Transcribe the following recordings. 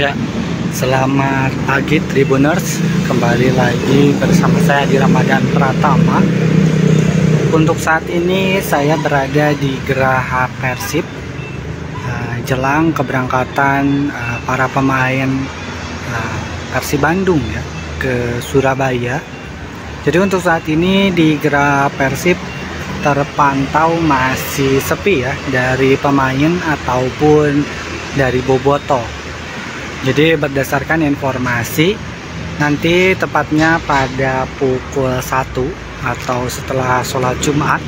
Ya, selamat pagi Tribuners. Kembali lagi bersama saya di Ramadan Pratama. Untuk saat ini saya berada di Geraha Persib uh, jelang keberangkatan uh, para pemain uh, Persib Bandung ya ke Surabaya. Jadi untuk saat ini di Geraha Persib terpantau masih sepi ya dari pemain ataupun dari Boboto jadi berdasarkan informasi nanti tepatnya pada pukul 1 atau setelah sholat Jumat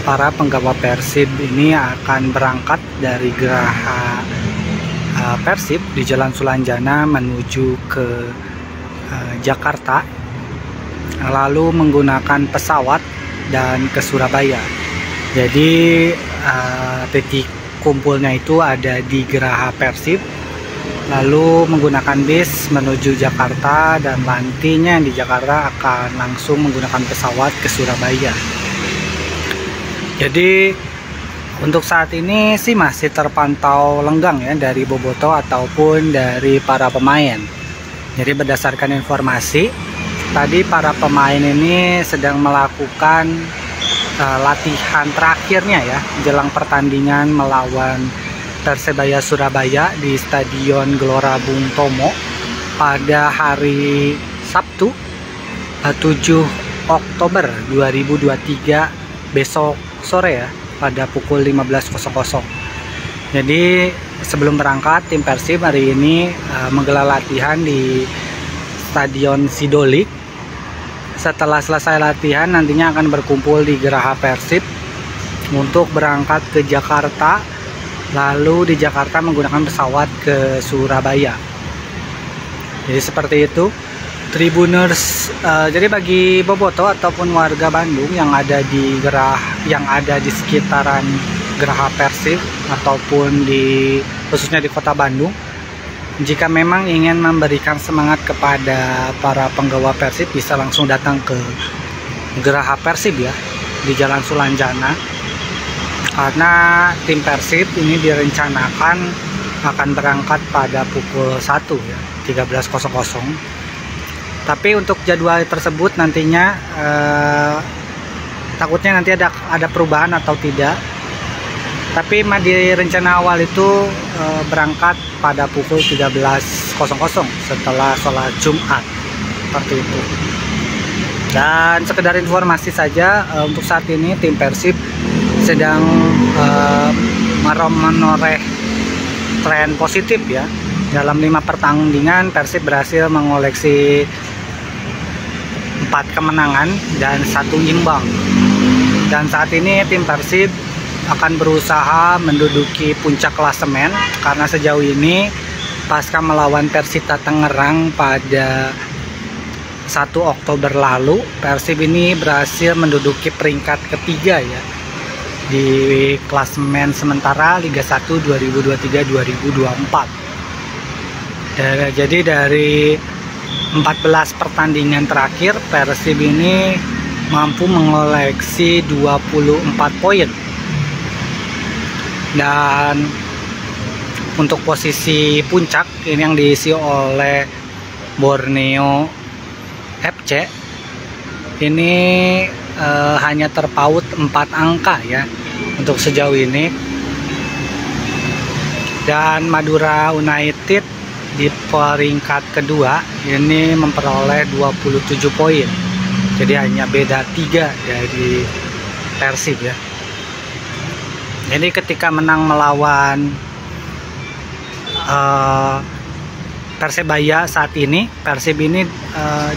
para penggawa Persib ini akan berangkat dari Geraha uh, Persib di Jalan Sulanjana menuju ke uh, Jakarta lalu menggunakan pesawat dan ke Surabaya. Jadi uh, titik kumpulnya itu ada di Geraha Persib lalu menggunakan bis menuju Jakarta dan nantinya di Jakarta akan langsung menggunakan pesawat ke Surabaya. Jadi untuk saat ini sih masih terpantau lenggang ya dari Boboto ataupun dari para pemain. Jadi berdasarkan informasi tadi para pemain ini sedang melakukan uh, latihan terakhirnya ya jelang pertandingan melawan Persebaya Surabaya di Stadion Gelora Bung Tomo pada hari Sabtu 7 eh, Oktober 2023 besok sore ya pada pukul 15.00 jadi sebelum berangkat tim Persib hari ini uh, menggelar latihan di Stadion Sidolik. Setelah selesai latihan nantinya akan berkumpul di Geraha Persib untuk berangkat ke Jakarta lalu di Jakarta menggunakan pesawat ke Surabaya. Jadi seperti itu. Tribuners uh, jadi bagi Boboto ataupun warga Bandung yang ada di Gerah yang ada di sekitaran Geraha Persib ataupun di khususnya di kota Bandung jika memang ingin memberikan semangat kepada para penggawa Persib bisa langsung datang ke Geraha Persib ya di Jalan Sulanjana karena tim Persib ini direncanakan akan berangkat pada pukul 1 ya 13.00 tapi untuk jadwal tersebut nantinya eh, takutnya nanti ada ada perubahan atau tidak. Tapi di rencana awal itu eh, berangkat pada pukul 13.00 setelah sholat Jumat. Seperti itu. Dan sekedar informasi saja eh, untuk saat ini tim Persib sedang uh, menoreh tren positif ya. Dalam lima pertandingan Persib berhasil mengoleksi empat kemenangan dan satu imbang. Dan saat ini tim Persib akan berusaha menduduki puncak klasemen karena sejauh ini pasca melawan Persita Tangerang pada 1 Oktober lalu Persib ini berhasil menduduki peringkat ketiga ya di klasemen sementara Liga 1 2023-2024 jadi dari 14 pertandingan terakhir Persib ini mampu mengoleksi 24 poin. Dan untuk posisi puncak ini yang diisi oleh Borneo FC ini eh, hanya terpaut 4 angka ya untuk sejauh ini. Dan Madura United di peringkat kedua ini memperoleh 27 poin. Jadi hanya beda tiga dari Persib ya. Jadi ketika menang melawan uh, Persebaya saat ini Persib ini uh,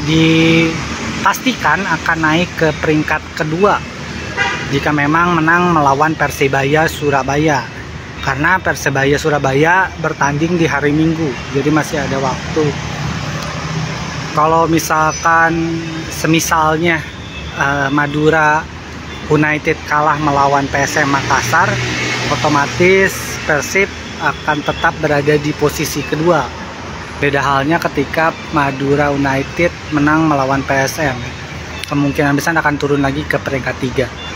dipastikan akan naik ke peringkat kedua jika memang menang melawan Persebaya Surabaya. Karena Persebaya Surabaya bertanding di hari Minggu jadi masih ada waktu. Kalau misalkan semisalnya uh, Madura United kalah melawan PSM Makassar otomatis Persib akan tetap berada di posisi kedua beda halnya ketika Madura United menang melawan PSM kemungkinan besar akan turun lagi ke peringkat 3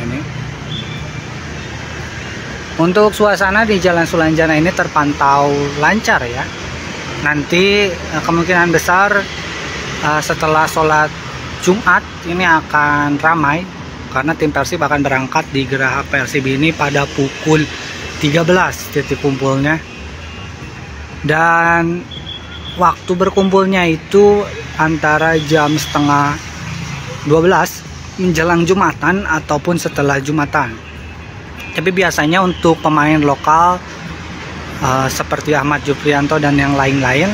ini. Untuk suasana di Jalan Sulanjana ini terpantau lancar ya. Nanti uh, kemungkinan besar uh, setelah sholat Jumat ini akan ramai karena tim Persib akan berangkat di Geraha Persib ini pada pukul 13 titik kumpulnya. Dan waktu berkumpulnya itu antara jam setengah 12 menjelang Jumatan ataupun setelah Jumatan. Tapi biasanya untuk pemain lokal uh, seperti Ahmad Juprianto dan yang lain-lain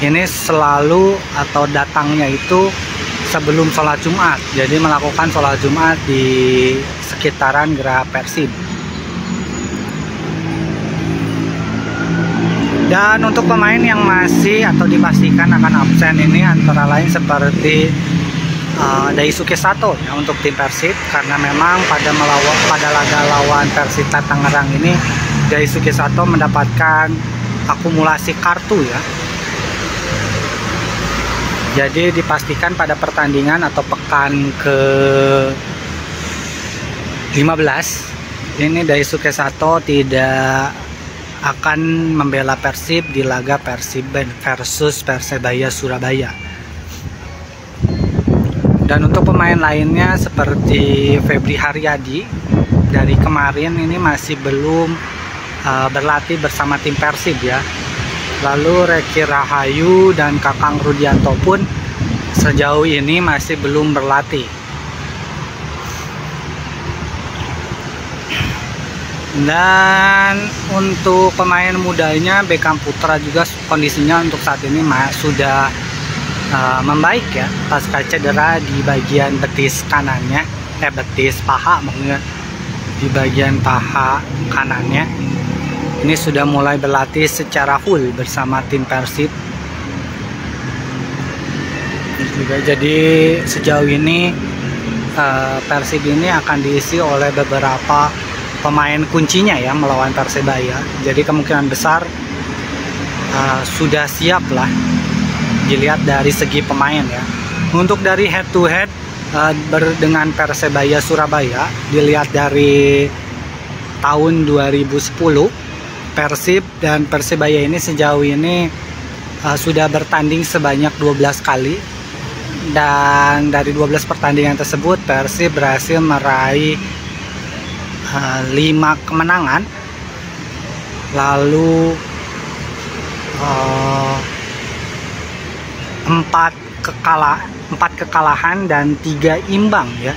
ini selalu atau datangnya itu sebelum sholat Jumat. Jadi melakukan sholat Jumat di sekitaran Geraha Persib dan untuk pemain yang masih atau dipastikan akan absen ini antara lain seperti uh, Daisuke Sato ya, untuk tim Persib. Karena memang pada melawan pada laga lawan Persita Tangerang ini Daisuke Sato mendapatkan akumulasi kartu ya. Jadi dipastikan pada pertandingan atau pekan ke 15 ini Daisuke Sato tidak akan membela Persib di laga Persib versus Persebaya Surabaya. Dan untuk pemain lainnya seperti Febri Haryadi dari kemarin ini masih belum uh, berlatih bersama tim Persib ya lalu Reki Rahayu dan Kakang Rudianto pun sejauh ini masih belum berlatih dan untuk pemain mudanya Beckham Putra juga kondisinya untuk saat ini sudah uh, membaik ya. Pasca cedera di bagian betis kanannya. Eh betis paha maksudnya. Di bagian paha kanannya. Ini sudah mulai berlatih secara full bersama tim Persib. Juga jadi sejauh ini uh, Persib ini akan diisi oleh beberapa pemain kuncinya ya melawan Persebaya. Jadi kemungkinan besar uh, sudah siap lah dilihat dari segi pemain ya. Untuk dari head to head uh, dengan Persebaya Surabaya dilihat dari tahun 2010 Persib dan Persebaya ini sejauh ini uh, sudah bertanding sebanyak 12 kali. Dan dari 12 pertandingan tersebut Persib berhasil meraih 5 kemenangan lalu uh, 4 kekalah 4 kekalahan dan 3 imbang ya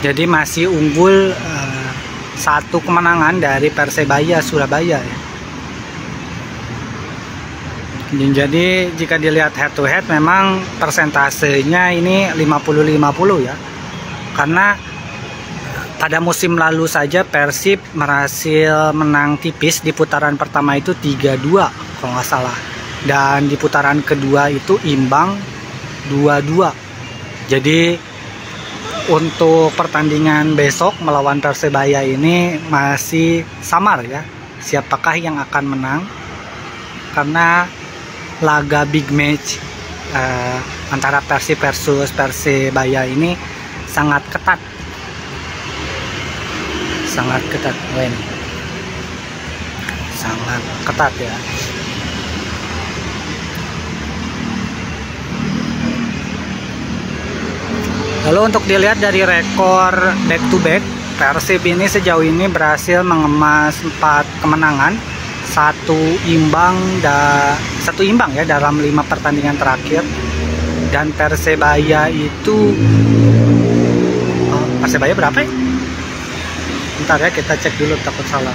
jadi masih unggul uh, satu kemenangan dari Persebaya Surabaya ya. Jadi jika dilihat head to head memang persentasenya ini 50-50 ya. Karena pada musim lalu saja Persib berhasil menang tipis di putaran pertama itu 3-2 kalau nggak salah. Dan di putaran kedua itu imbang 2-2. Jadi untuk pertandingan besok melawan Persebaya ini masih samar ya siapakah yang akan menang karena laga big match uh, antara Persib versus Persebaya ini sangat ketat sangat ketat Wen sangat ketat ya Lalu untuk dilihat dari rekor back to back, Persib ini sejauh ini berhasil mengemas 4 kemenangan, satu imbang dan satu imbang ya dalam lima pertandingan terakhir. Dan Persebaya itu oh, Persebaya berapa ya? Bentar ya kita cek dulu takut salah.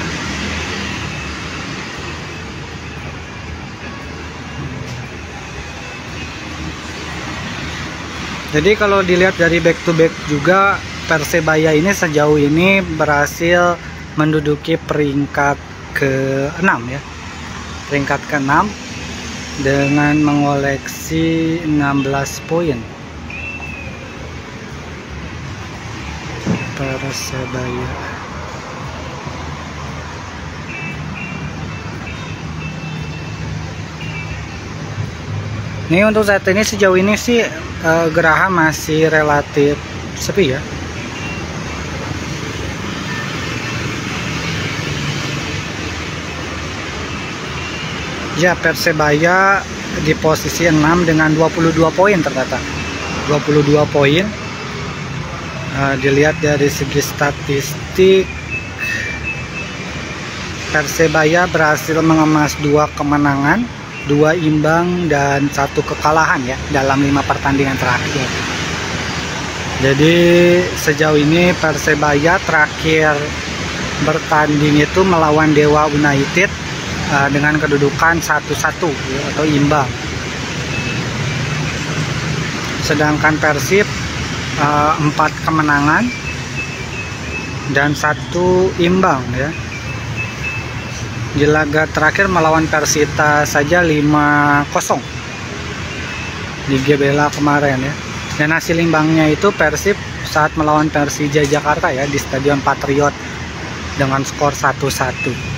Jadi kalau dilihat dari back to back juga Persebaya ini sejauh ini berhasil menduduki peringkat ke-6 ya. Peringkat ke-6 dengan mengoleksi 16 poin. Persebaya Ini untuk saat ini sejauh ini sih uh, Geraha masih relatif sepi ya. Ya Persebaya di posisi 6 dengan 22 poin ternyata. 22 poin. Uh, dilihat dari segi statistik Persebaya berhasil mengemas dua kemenangan dua imbang dan satu kekalahan ya dalam lima pertandingan terakhir. Jadi sejauh ini Persebaya terakhir bertanding itu melawan Dewa United uh, dengan kedudukan 1-1 ya, atau imbang. Sedangkan Persib uh, kemenangan dan satu imbang ya. Di laga terakhir melawan Persita saja 5-0 di Gebela kemarin ya. Dan hasil imbangnya itu Persib saat melawan Persija Jakarta ya di Stadion Patriot dengan skor 1-1.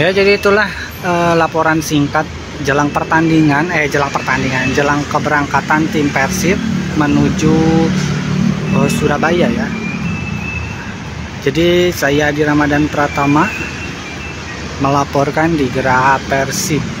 ya jadi itulah uh, laporan singkat jelang pertandingan eh jelang pertandingan jelang keberangkatan tim Persib menuju uh, Surabaya ya jadi saya di Ramadan Pratama melaporkan di Geraha Persib